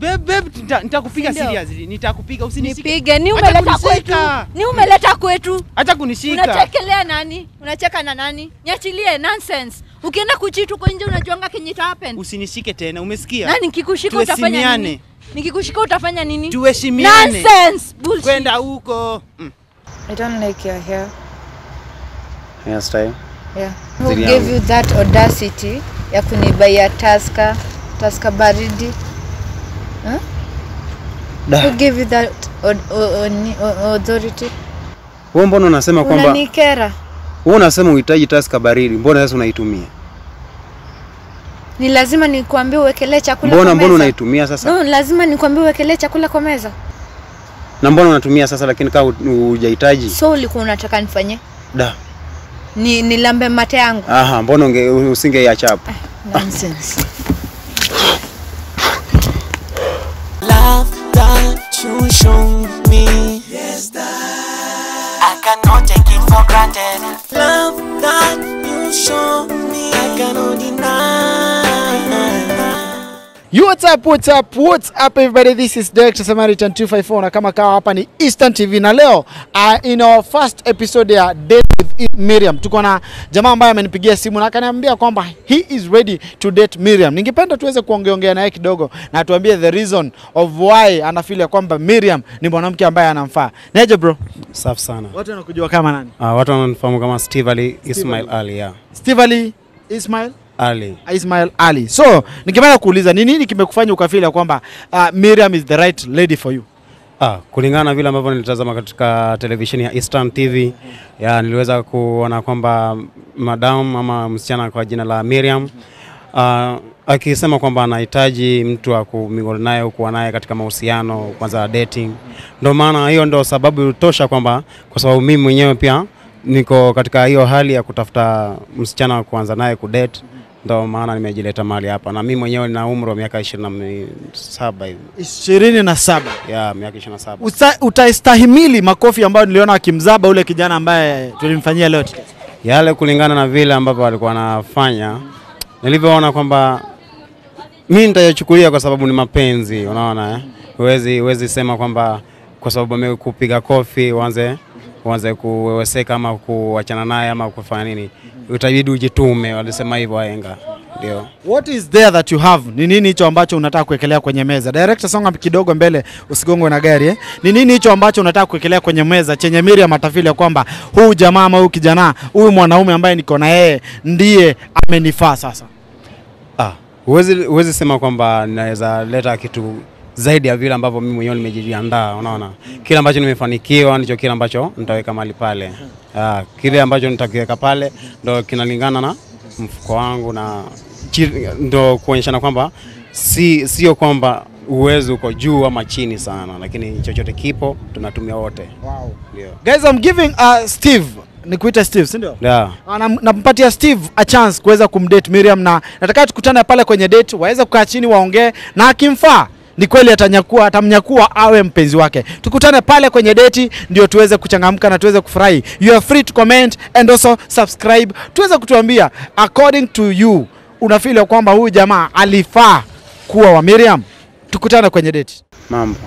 Babe, babe, nita- nitakupiga Ndio. seriously, nitakupiga usinishike. Nipige, ni umeleta kwetu. Ni umeleta kwetu. Acha kunishika. Unachekelea nani? Unacheka na nani? Niachilie nonsense. Ukienda kuchitu kwa nje unajuanga kenye ita happen. Usinishike tena, umesikia? Na nikikushika utafanya nini? Nikikushika utafanya nini? Tuheshimiane. Nonsense. Bullshit. Kwenda huko. Mm. I don't like your hair. hairstyle. Yeah. Who gave you that audacity ya kunibaia Tusker, Tusker baridi? Huh? Who gave you that authority? Wewe mbona unasema kwamba Unanikera. wewe unasema uhitaji taska baridi, mbona sasa unaitumia? Ni lazima nikwambie uwekelee chakula Mbona kwa mbona meza? unaitumia sasa? No, lazima nikwambie uwekelee chakula kwa meza. Na mbona unatumia sasa lakini kama hu- hujahitaji? So ulikuwa unataka nifanye? Da. Ni nilambe mate yangu. Aha, mbona unge usingeiacha hapo? Nonsense. you show me. Yes, that I cannot take it for granted. Love that you show me, I cannot deny. You what's up, what's up, what's up everybody? This is Director Samaritan 254 na kama kawa hapa ni Eastern TV na leo uh, in our first episode ya Date with Miriam tuko na jamaa ambaye amenipigia simu na akaniambia kwamba he is ready to date Miriam. Ningependa tuweze kuongeongea naye kidogo na tuambie the reason of why anafeel ya kwamba Miriam ni mwanamke ambaye anamfaa. Neje bro? Safi sana. Watu wanakujua kama nani? Ah, watu wananifahamu kama Steve Ali Ismail Ali, yeah. Steve Ali Ismail Ali. Ismail Ali. So, ningependa kuuliza ni nini kimekufanya ukafili ya kwamba uh, Miriam is the right lady for you? Ah, kulingana na vile ambavyo nilitazama katika televisheni ya Eastern TV ya niliweza kuona kwamba madam ama msichana kwa jina la Miriam uh, akisema kwamba anahitaji mtu wa kumingle naye kuwa naye katika mahusiano kwanza dating. Ndio maana hiyo ndo sababu tosha kwamba kwa sababu mimi mwenyewe pia niko katika hiyo hali ya kutafuta msichana wa kuanza naye kudate, ndo maana nimejileta mali hapa, na mimi mwenyewe nina umri wa miaka ishirini na saba hivi ishirini na saba. ya miaka ishirini na saba. Utaistahimili makofi ambayo niliona akimzaba ule kijana ambaye tulimfanyia leo yale kulingana na vile ambavyo walikuwa wanafanya, nilivyoona kwamba mi nitayachukulia kwa sababu ni mapenzi, unaona eh? Huwezi huwezi sema kwamba kwa sababu amekupiga kofi uanze uanze kuweseka ama kuachana naye ama kufanya nini, utabidi ujitume. Walisema hivyo wahenga, ndio. What is there that you have? Ni nini hicho ambacho unataka kuwekelea kwenye meza? Director, songa kidogo mbele usigongwe na gari eh? Ni nini hicho ambacho unataka kuwekelea kwenye meza chenye miri ya matafili ya kwamba huu jamaa ama huyu kijana, huyu mwanaume ambaye niko na yeye ndiye amenifaa sasa? Ah, huwezi sema kwamba naweza leta kitu zaidi ya vile ambavyo mimi mwenyewe nimejiandaa. Unaona, kile ambacho nimefanikiwa ndicho kile ambacho nitaweka mali pale. Ah, kile ambacho nitakiweka pale ndo kinalingana na mfuko wangu na ndo kuonyeshana kwamba si sio kwamba uwezo uko juu ama chini sana, lakini chochote kipo tunatumia wote. Wow. Yeah. Guys, I'm giving uh, Steve nikuita Steve, si ndio? Yeah. Na, nampatia Steve a chance kuweza kumdate Miriam na nataka tukutane pale kwenye date waweze kukaa chini waongee na akimfaa ni kweli atanyakua atamnyakua awe mpenzi wake. Tukutane pale kwenye deti, ndio tuweze kuchangamka na tuweze kufurahi. You are free to comment and also subscribe. Tuweze kutuambia according to you unafeel ya kwamba huyu jamaa alifaa kuwa wa Miriam. Tukutane kwenye deti. Mambo.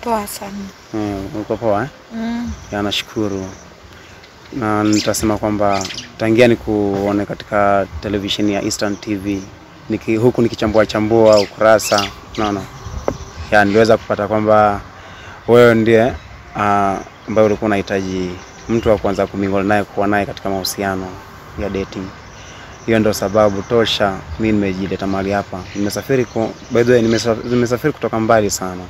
Poa sana. Mm, uko poa eh? Mm. Ya, nashukuru na nitasema kwamba tangia ni kuone katika televisheni ya Eastern TV niki, huku nikichambua chambua ukurasa unaona, ya niliweza kupata kwamba wewe ndiye ah, ambaye ulikuwa unahitaji mtu wa kuanza kumingle naye kuwa naye katika mahusiano ya dating. Hiyo ndio sababu tosha mi nimejileta mahali hapa. Nimesafiri ku, by the way nimesafiri kutoka mbali sana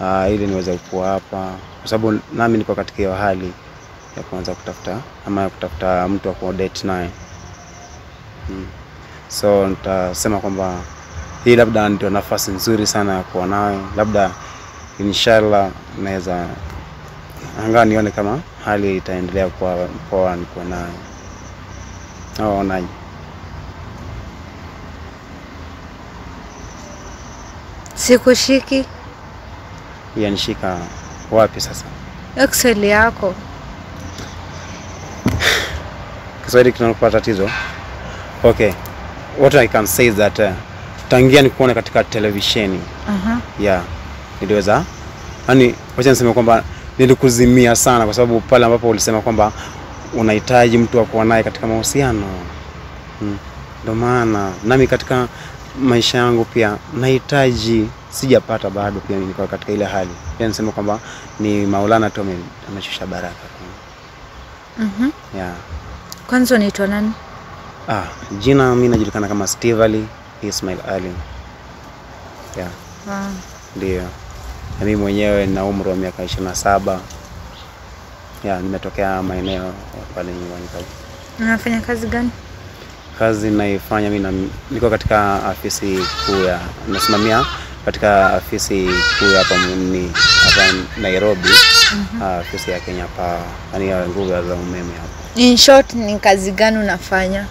uh, ili niweze kuwa hapa kwa sababu nami niko katika hiyo hali ya kuanza kutafuta ama ya kutafuta mtu wa kuodate naye hmm. So nitasema kwamba hii labda ndio nafasi nzuri sana ya kuwa nayo, labda inshallah naweza angaa nione kama hali itaendelea kuwa poa, niko nayo siku waonaje? Sikushiki Yanishika wapi sasa? Excel yako. Kiswahili kinakupa tatizo? Okay, what I can say is that uh, tangia nikuone katika televisheni Aha. yeah, niliweza yani, wacha niseme kwamba nilikuzimia sana, kwa sababu pale ambapo ulisema kwamba unahitaji mtu wa kuwa naye katika mahusiano ndo hmm. maana nami katika maisha yangu pia nahitaji, sijapata bado, pia niko katika ile hali pia niseme kwamba ni Maulana tu ame- ameshusha baraka mm -hmm. yeah. Kwanza unaitwa nani? Ah, jina mi najulikana kama Steve Ali Ismail Ali. Yeah, Ah. ndio. Na mimi mwenyewe nina umri wa miaka 27. Yeah, nimetokea maeneo ya pale nyumbani pale. Unafanya kazi gani? Kazi naifanya mimi na, niko katika afisi kuu ya nasimamia katika afisi kuu hapa mni hapa Nairobi. mm -hmm. afisi ya Kenya Power, yani ya nguvu za umeme hapa. In short, ni kazi gani unafanya?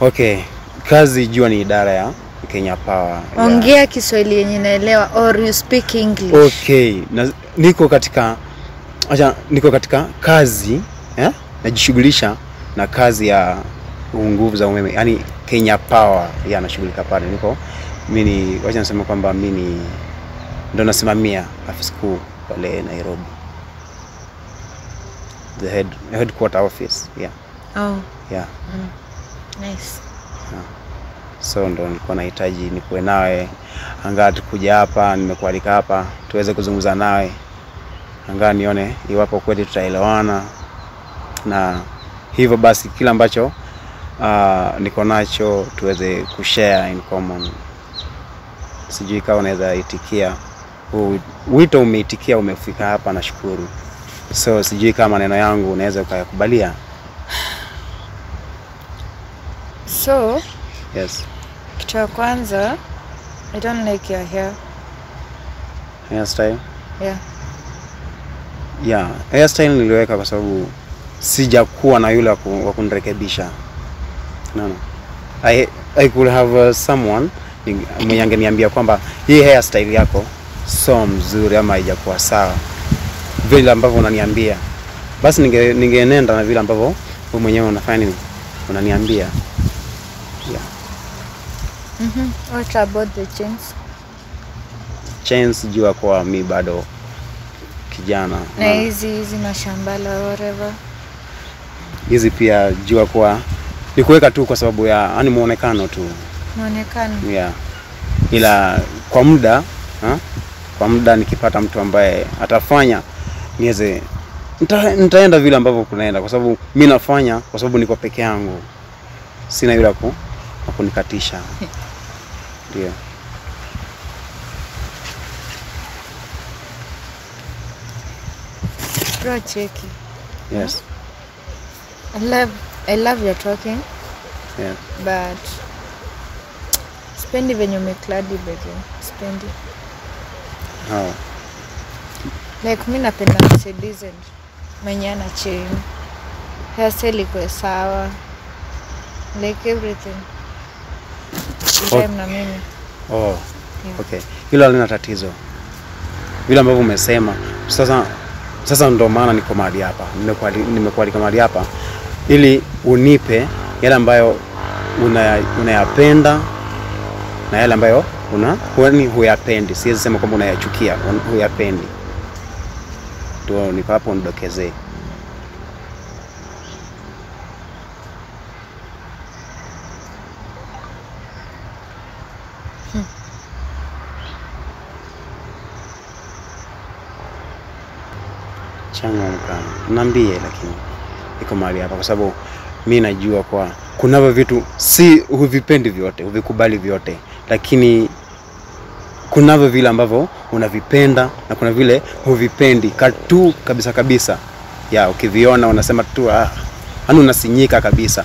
Okay, kazi jua ni idara ya Kenya Power. Ongea Kiswahili yenye naelewa or you speak English. Okay, na, niko katika acha, niko katika kazi eh? Najishughulisha na kazi ya nguvu za umeme, yani Kenya Power ya anashughulika pale. Niko mimi, wacha niseme kwamba mimi ni ndo nasimamia afisi kuu pale Nairobi, the head, headquarter office yeah, Oh, yeah. Mm. nice. So ndo nilikuwa nahitaji nikuwe nawe angaa tukuja hapa, nimekualika hapa tuweze kuzungumza nawe, angaa nione iwapo kweli tutaelewana, na hivyo basi kila ambacho uh, niko nacho tuweze kushare in common. Sijui kama unaweza itikia wito, umeitikia, umefika hapa, nashukuru. So sijui kama maneno yangu unaweza ukayakubalia. So, Yes. kitu ya kwanza, I don't like your hair. Hairstyle. Yeah. Yeah, hairstyle niliweka kwa sababu sijakuwa na yule wa ku- wa kunirekebisha. No, no. I, I could have uh, someone mwenye angeniambia kwamba hii hairstyle yako so mzuri ama haijakuwa sawa vile ambavyo unaniambia, basi ninge na vile ambavyo wewe mwenyewe unafanya nini, unaniambia. Yeah. Mhm. What about the chains? Chance jua kwa mi bado kijana Na hizi hizi mashambala whatever. hizi pia jua kwa ni kuweka tu kwa sababu ya yani muonekano tu muonekano yeah. Ila kwa muda ha? kwa muda nikipata mtu ambaye atafanya niweze nita, nitaenda vile ambavyo kunaenda, kwa sababu mi nafanya kwa sababu niko peke yangu, sina yule ku- kunikatisha. Ndio Bro, cheki. yes, I love I love your talking, Yeah. but spendi venye umekladi bedhe. Spendi. How? Like mi napenda mse decent mwenye ana chain. Hairstyle iko sawa. Like everything. Oh. Time na mimi. Oh, Yeah. okay. Hilo halina tatizo, vile ambavyo umesema. Sasa sasa ndo maana niko mahali hapa, Nimekuali- nimekualika mahali hapa ili unipe yale ambayo unayapenda una- na yale ambayo una kwani huyapendi. Siwezi sema kwamba unayachukia, un- huyapendi. Ndio niko hapo nidokezee. Changamka, niambie, lakini iko mahali hapa, kwa sababu mi najua kwa kunavyo vitu si huvipendi vyote, huvikubali vyote, lakini kunavyo vile ambavyo unavipenda na kuna vile huvipendi katu kabisa kabisa. Ya ukiviona unasema tu ah, yani unasinyika kabisa.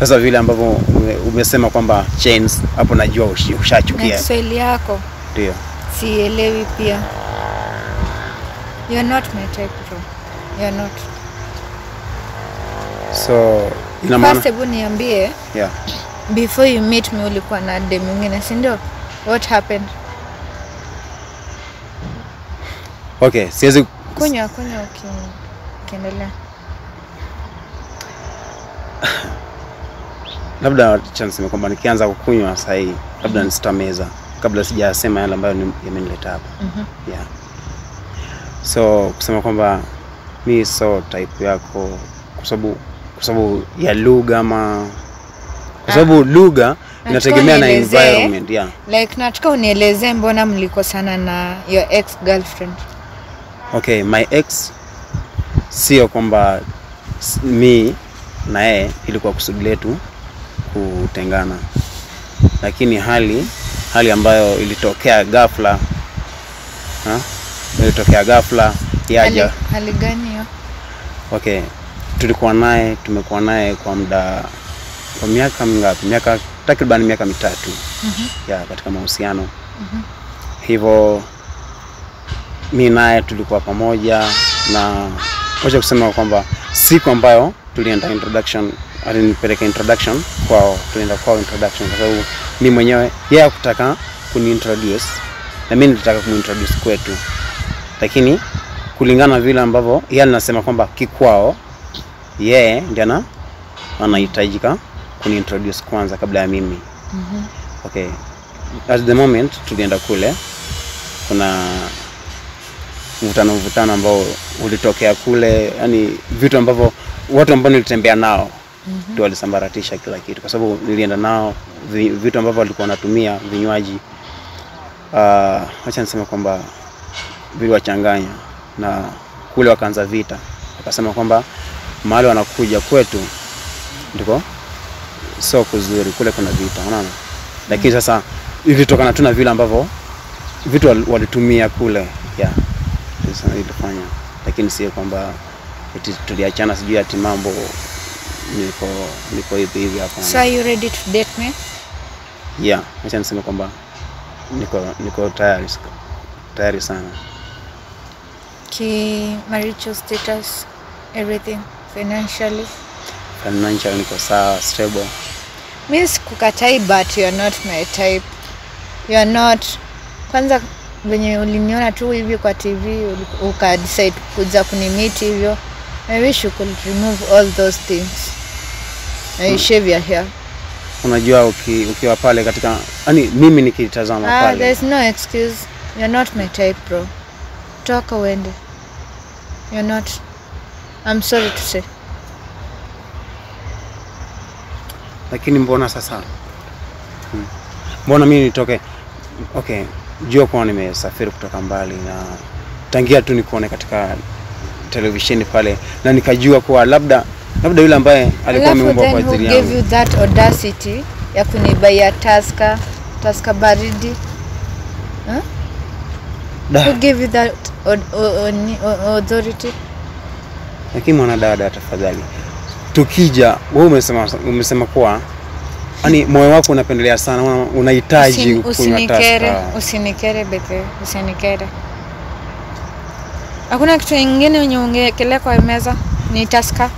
Sasa vile ambavyo ume- umesema kwamba chains, hapo najua Na ushachukia, Kiswahili yako ndio. sielewi pia. You're not my type bro. You're not. So ina maana First hebu niambie yeah. before you meet me ulikuwa na dem mwingine si ndio? What happened? Okay, siwezi Kunywa kunywa uki ukiendelea. labda chance ni kwamba nikianza kukunywa sasa hivi labda nisitameza kabla sijasema yale ambayo ni- yamenileta hapa yeah. So kusema kwamba mi so type yako kwa sababu kwa sababu ya lugha ama kwa sababu lugha inategemea na environment yeah. like nataka unielezee mbona mlikosana na your ex girlfriend okay my ex sio kwamba mi na yeye ilikuwa kusudi letu kutengana lakini hali hali ambayo ilitokea ghafla ha? Ilitokea ghafla yaja hali, gani hiyo? Okay tulikuwa naye tumekuwa naye kwa muda kwa miaka mingapi? Miaka takriban miaka mitatu ya katika mahusiano. Hivyo mi naye tulikuwa pamoja na moja kusema kwamba siku ambayo tulienda introduction alinipeleka introduction kwao tulienda kwao introduction kwa sababu mi mwenyewe yeye hakutaka kuniintroduce na mi nilitaka kumuintroduce kwetu lakini kulingana na vile ambavyo yeye anasema kwamba kikwao yeye ndiye ana anahitajika kuniintroduce kwanza kabla ya mimi mm-hmm. okay at the moment tulienda kule kuna mvutano mvutano ambao ulitokea kule yani vitu ambavyo watu ambao nilitembea nao mm-hmm. ndio walisambaratisha kila kitu kwa sababu nilienda nao vitu ambavyo walikuwa wanatumia vinywaji uh, wacha nisema kwamba viliwachanganya na kule wakaanza vita. Wakasema kwamba mahali wanakuja kwetu ndiko sio kuzuri kule kuna vita unaona? Lakini sasa ilitokana tu na vile ambavyo vitu walitumia kule yeah. Ilifanya. Lakini sio kwamba tuliachana sijui ati mambo niko niko hivi hivi hapa so are you ready to date me? Yeah acha niseme kwamba niko niko tayari tayari sana ki marital status everything financially. Financial niko sawa stable. Mi sikukatai but you are not my type. You are not kwanza venye uliniona tu hivi kwa tv uka decide kuja kunimit hivyo i wish you could remove all those things. Na you shave your hair. Unajua uki, ukiwa pale katika yani mimi nikitazama ah, pale. there's no excuse. You're not my type bro toka uende you're not i'm sorry to say lakini mbona sasa hmm. mbona mimi nitoke okay jua kuwa nimesafiri kutoka mbali na tangia tu nikuone katika televisheni pale na nikajua kuwa labda labda yule ambaye alikuwa ameumbwa kwa ajili yangu. Give gave you that audacity ya kunibaia taska taska baridi huh? Da, who gave you that authority? Lakini mwanadada tafadhali. Tukija wewe umesema umesema kuwa yani moyo wako unapendelea sana una- unahitaji Usin- kunywa usinikere Tusker. usinikere bethe usinikere. Hakuna kitu kingine wenye ungekelea kwa meza? Ni taska?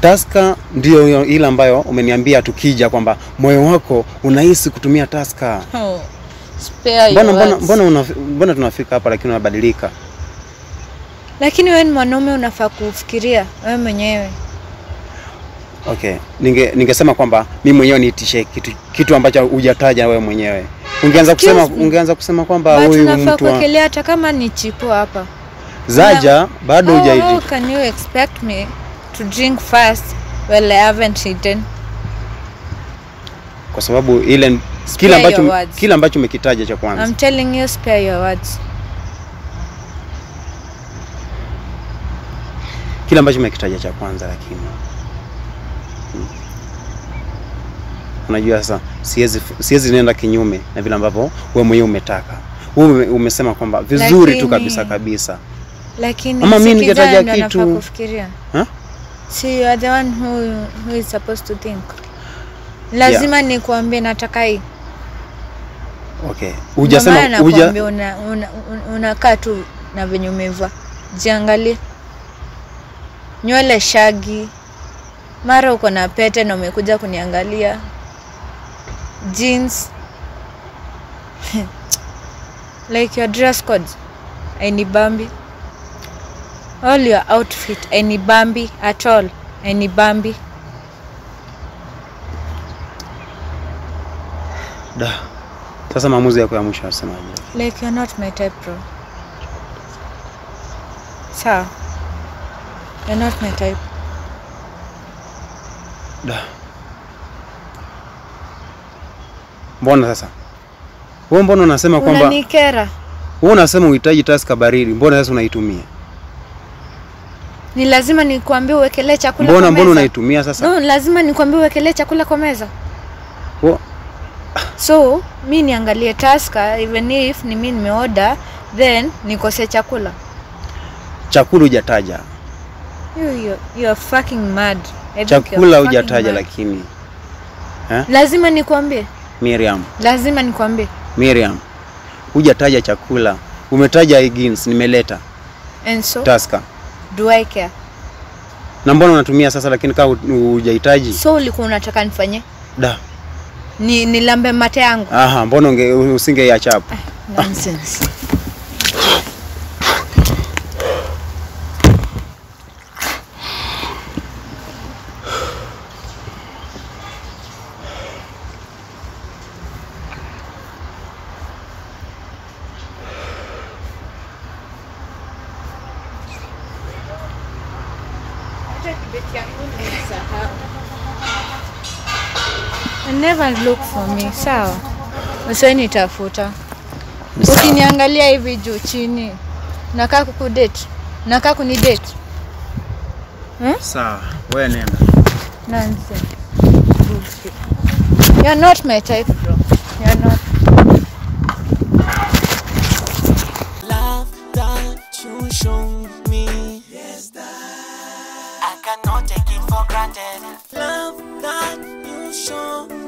Taska ndio ile ambayo umeniambia tukija kwamba moyo wako unahisi kutumia Taska. oh. Spare Mbona your mbona mbona, una, mbona tunafika hapa lakini unabadilika? lakini wewe ni mwanaume unafaa kufikiria wewe mwenyewe Okay, ninge ningesema kwamba mi mwenyewe niitishe kitu, kitu ambacho hujataja wewe mwenyewe. Ungeanza kusema ungeanza kusema kwamba huyu mtu anafaa kuekelea hata kama ni chipo hapa Zaja bado hujaidi. Oh, how can you expect me to drink fast well I haven't eaten Kwa sababu ile kile ambacho kile ambacho umekitaja cha kwanza. I'm telling you spare your words Kile ambacho umekitaja cha kwanza lakini Hmm. Unajua sasa siwezi siwezi nenda kinyume na vile ambavyo wewe mwenyewe umetaka. Wewe ume- umesema kwamba vizuri tu kabisa kabisa. lakini Ama mimi ningetaja kitu- ha? kufikiria si you are the one who, who is supposed to think lazima yeah. nikuambie nataka hii Okay. Hujasema huja unakaa tu na venye umeva jiangalie. Nywele shagi mara uko na pete na umekuja kuniangalia. Jeans. Like your dress code ainibambi all your outfit ainibambi at all. Ainibambi da Sasa maamuzi yako ya mwisho unasemaje? Like you're not my type bro. Sawa. You're not my type. Da. Mbona sasa? Wewe mbona unasema kwamba Unanikera. wewe unasema uhitaji taska baridi, mbona sasa unaitumia? Ni lazima nikwambie uwekelee chakula Mbona kwa mbona mbona unaitumia sasa? No, lazima nikwambie uwekelee chakula kwa meza. Wo- So, mi niangalie taska even if ni mi nimeoda then nikose chakula. Chakula hujataja. You, you, you are fucking mad. I Chakula hujataja lakini Lazima nikwambie. Miriam, Lazima nikwambie. Miriam. Hujataja chakula. Umetaja Higgins nimeleta And so, taska. do I care? Na mbona unatumia sasa lakini kama hu- hujahitaji? So ulikuwa unataka nifanye? Da. Ni lambe mate yangu. Aha, mbona usingeiacha hapo? Nonsense. mami, sawa. Usiwe nitafuta. Ukiniangalia hivi juu chini, nakaa kukudate, nakaa kunidate hmm? Sawa, wewe nenda. Nonsense. You're not my type, bro. You're not. Love that you show me. Yes, that. I cannot take it for granted. Love that you show me.